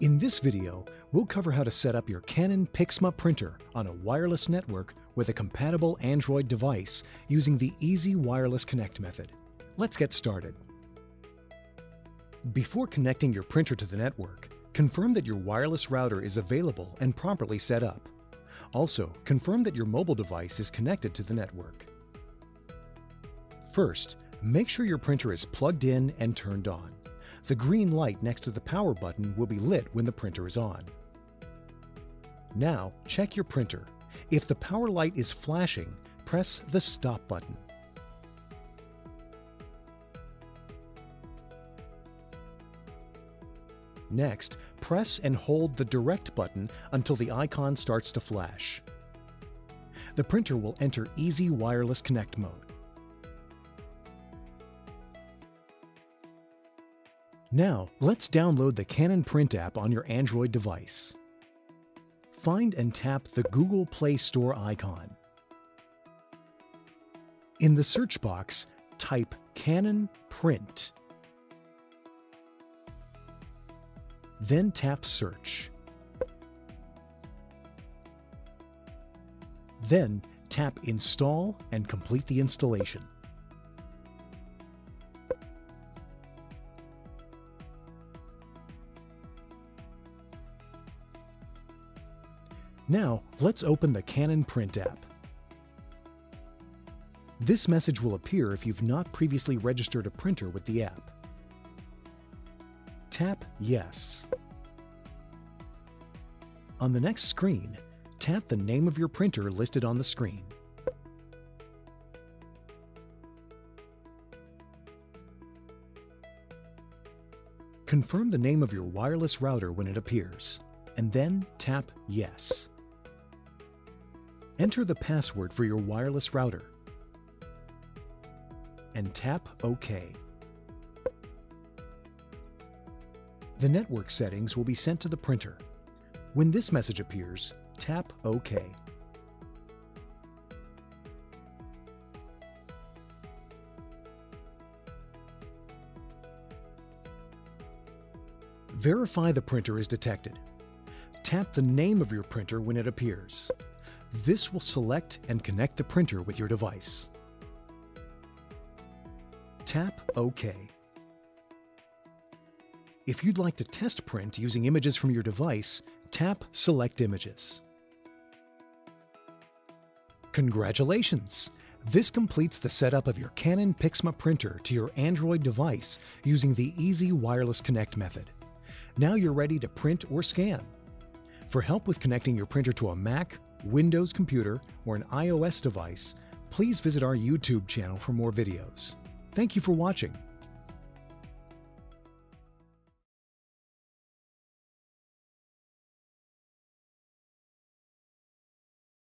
In this video, we'll cover how to set up your Canon Pixma printer on a wireless network with a compatible Android device using the Easy Wireless Connect method. Let's get started. Before connecting your printer to the network, confirm that your wireless router is available and properly set up. Also, confirm that your mobile device is connected to the network. First, make sure your printer is plugged in and turned on. The green light next to the power button will be lit when the printer is on. Now, check your printer. If the power light is flashing, press the stop button. Next, press and hold the direct button until the icon starts to flash. The printer will enter Easy Wireless Connect mode. Now, let's download the Canon Print app on your Android device. Find and tap the Google Play Store icon. In the search box, type Canon Print. Then tap Search. Then tap Install and complete the installation. Now, let's open the Canon Print app. This message will appear if you've not previously registered a printer with the app. Tap Yes. On the next screen, tap the name of your printer listed on the screen. Confirm the name of your wireless router when it appears, and then tap Yes. Enter the password for your wireless router and tap OK. The network settings will be sent to the printer. When this message appears, tap OK. Verify the printer is detected. Tap the name of your printer when it appears. This will select and connect the printer with your device. Tap OK. If you'd like to test print using images from your device, tap Select Images. Congratulations! This completes the setup of your Canon Pixma printer to your Android device using the Easy Wireless Connect method. Now you're ready to print or scan. For help with connecting your printer to a Mac, Windows computer, or an iOS device, please visit our YouTube channel for more videos. Thank you for watching.